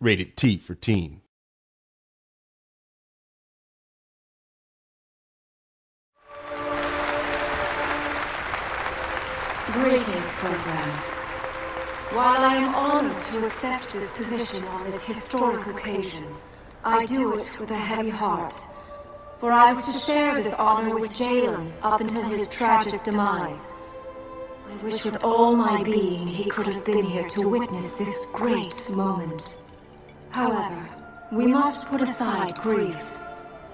Rated T for teen. Greetings, programs. While I am honored to accept this position on this historic occasion, I do it with a heavy heart. For I was to share this honor with Jalen up until his tragic demise. I wish with all my being he could have been here to witness this great moment. However, we must put aside grief.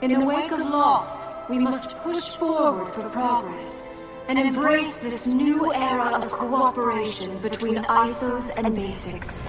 In the wake of loss, we must push forward for progress and embrace this new era of cooperation between ISOs and basics.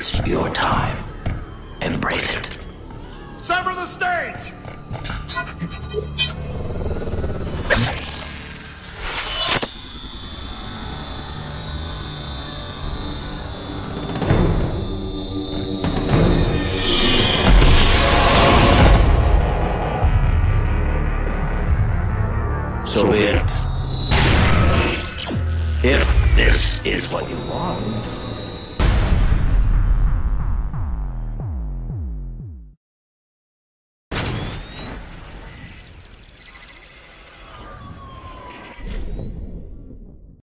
It's your time. Embrace it. Sever the stage! So be it. If this is what you want.